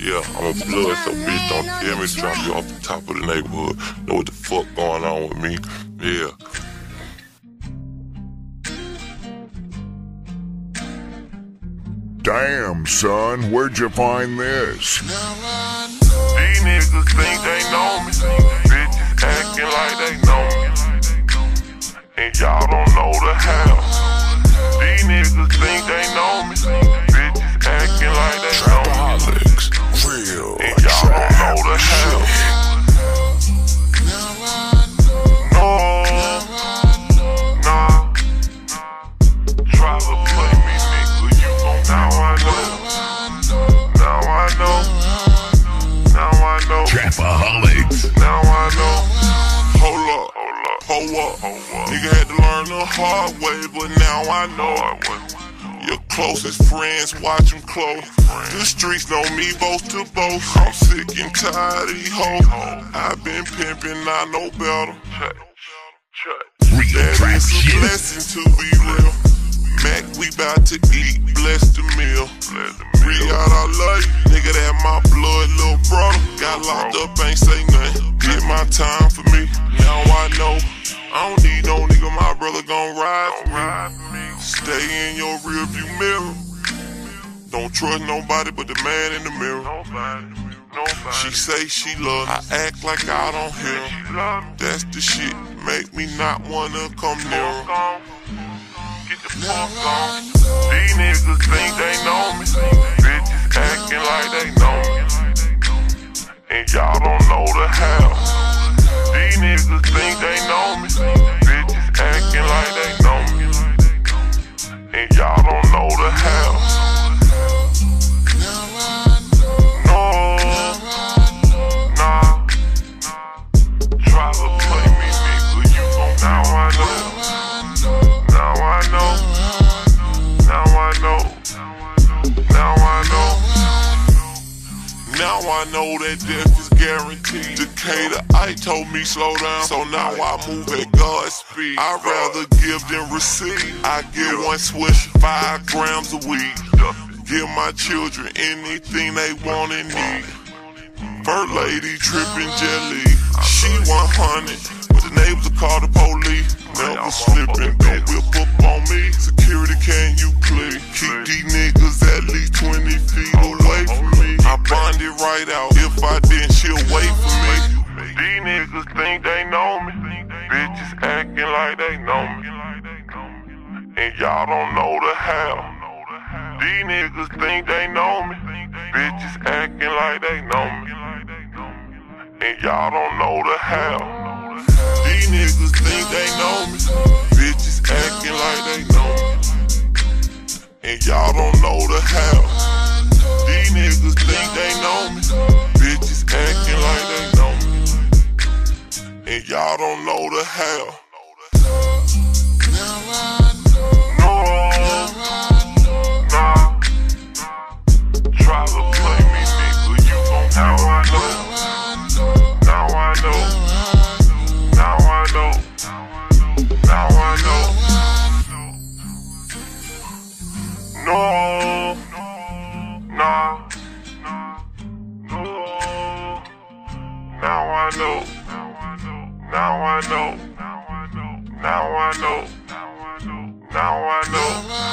Yeah, I'm a blood, so bitch, don't tell me drop you off the top of the neighborhood. Know what the fuck going on with me? Yeah. Damn, son, where'd you find this? These niggas think they know me. Bitches acting like they know me. And y'all don't I know. Now I know. Trapaholics. Now I know. Hold up, hold up, hold up. Nigga had to learn the hard way, but now I know. Your closest friends watch them close. The streets know me both to both. I'm sick and tired of these hoes. I've been pimping, I know better. That is a blessing to be real. Mac, we bout to eat, bless the meal. Riyadh, I love you. Got locked up, ain't say nothing. Did my time for me. Now I know. I don't need no nigga, my brother gon' ride for me. Stay in your rearview mirror. Don't trust nobody but the man in the mirror. She say she love, I act like I don't hear. That's the shit, make me not wanna come near. her. Get the fuck. These niggas think they know me. Bitches acting like they know me. And y'all don't know the how. These niggas think they know me. Now I know that death is guaranteed. Decatur, I told me slow down, so now I move at God's speed. I'd rather give than receive. I get one swish, five grams of weed. Give my children anything they want and need. First lady tripping jelly. She 100, but the neighbors will call the police. Never slipping, don't whip up on me. Security, can you please it right out. If I didn't, she'll wait for me. These niggas think they know me. Bitches acting like they know me. And y'all don't know the how. These niggas think they know me. Bitches acting like they know me. And y'all don't know the how. These niggas think they know me. Bitches acting like they know me. And y'all don't know the how. These niggas think they know me. Bitches acting like they know me. And y'all don't know the. No, nah. Try to play me, nigga. You gon' now I know. Now I know. Now I know. Now I know. Now I know. Now I know.